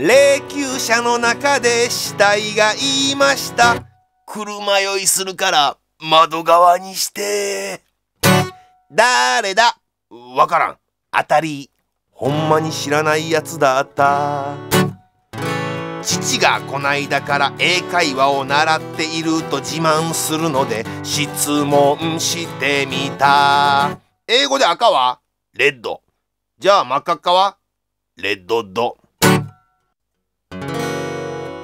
霊柩車の中で死体が言いました。車酔いするから窓側にして。誰だ？わからん。当たり。ほんまに知らないやつだった。父がこないだから英会話を習っていると自慢するので質問してみた。英語で赤は？レッド。じゃあ真っ赤っかは？レッドド。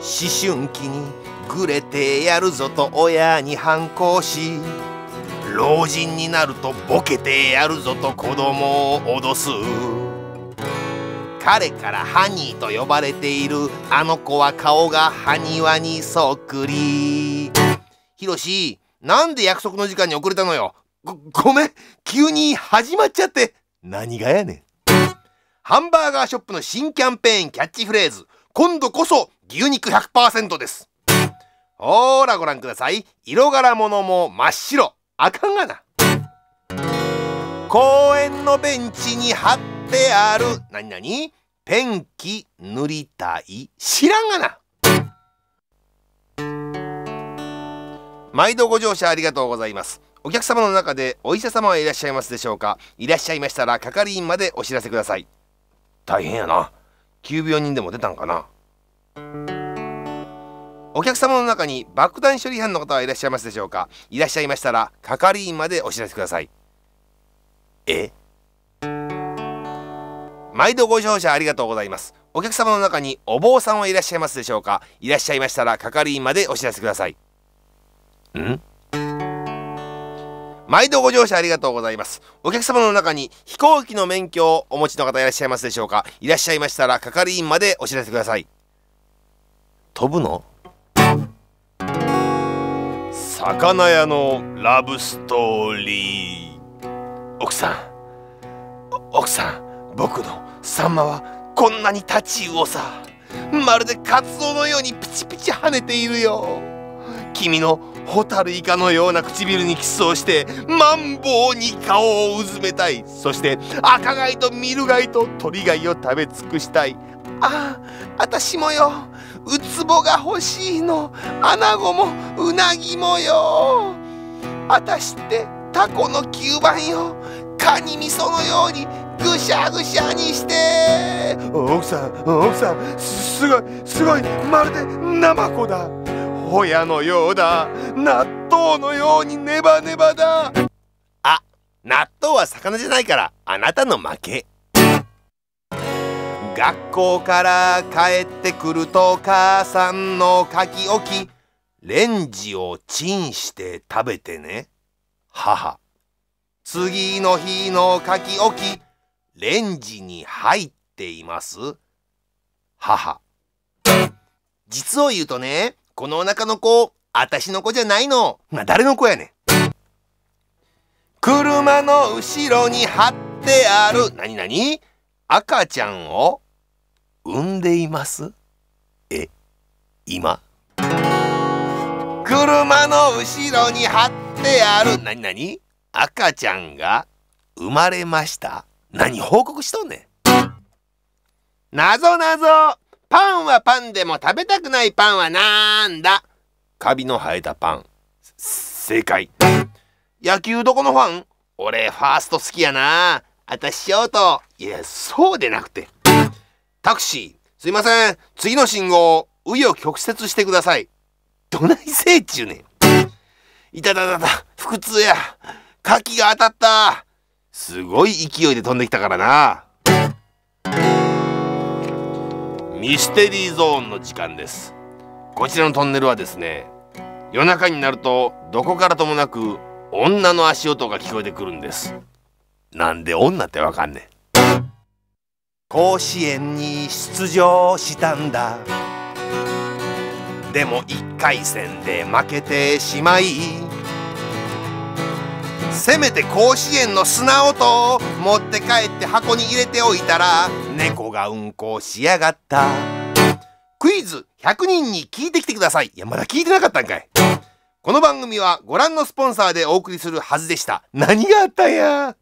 春期にぐれてやるぞと親に反抗し老人になるとボケてやるぞと子供を脅す。彼からハニーと呼ばれているあの子は顔がハニワにそっくり。ヒロシなんで約束の時間に遅れたのよ。ごごめん。急に始まっちゃって。何がやねん。ハンバーガーショップの新キャンペーンキャッチフレーズ。今度こそ牛肉100%です。ほらご覧ください。色柄物も真っ白。あかんがな。公園のベンチに貼ってある何何ペンキ塗りたい。知らんがな。毎度ご乗車ありがとうございます。お客様の中でお医者様はいらっしゃいますでしょうか？いらっしゃいましたら係員までお知らせください。大変やな。急病人でも出たんかな？お客様の中に爆弾処理班の方はいらっしゃいますでしょうか？いらっしゃいましたら係員までお知らせください。え？毎度ご乗車ありがとうございます。お客様の中にお坊さんはいらっしゃいますでしょうか？いらっしゃいましたら係員までお知らせください。ん？毎度ご乗車ありがとうございます。お客様の中に飛行機の免許をお持ちの方いらっしゃいますでしょうか？いらっしゃいましたら係員までお知らせください。飛ぶの？魚屋のラブストーリー。奥さん奥さん僕のサンマはこんなにタチウオさ。まるでカツオのようにピチピチ跳ねているよ。君のホタルイカのような唇にキスをしてマンボウに顔をうずめたい。そして赤貝とミル貝と鳥貝を食べ尽くしたい。ああ私もよ。ウツボが欲しいの。アナゴもウナギもよ。私ってタコの吸盤よ。カニ味噌のようにぐしゃぐしゃにして。奥さん奥さんすごいすごいまるでナマコだ。ホヤのようだ。納豆のようにネバネバだ。あ納豆は魚じゃないからあなたの負け。学校から帰ってくると母さんの書き置きレンジをチンして食べてね。母。次の日の書き置きレンジに入っています。母。実を言うとねこのお腹の子あたしの子じゃないの。まあ誰の子やねん。車の後ろに貼ってある何何？赤ちゃんを産んでいます？え今？車の後ろに貼ってある。何何？赤ちゃんが生まれました。何報告しとんねん。なぞなぞパンはパンでも食べたくないパンはなんだ？カビの生えたパン。正解。野球どこのファン？俺ファースト好きやな。あたしショート。いやそうでなくて。タクシー。すいません。次の信号紆余曲折してください。どないせいちゅうねん。いたたたた。腹痛や。牡蠣が当たった。すごい勢いで飛んできたからな。ミステリーゾーンの時間です。こちらのトンネルはですね夜中になるとどこからともなく女の足音が聞こえてくるんです。なんで女ってわかんねん。甲子園に出場したんだ。でも1回戦で負けてしまいせめて甲子園の砂音を持って帰って箱に入れておいたら猫がうんこしやがった。クイズ100人に聞いてきてください。いやまだ聞いてなかったんかい。この番組はご覧のスポンサーでお送りするはずでした。何があったんや？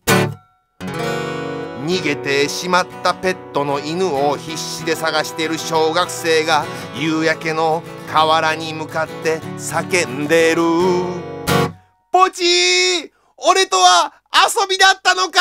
逃げてしまったペットの犬を必死で探してる小学生が夕焼けの河原に向かって叫んでる。ポチー俺とは遊びだったのか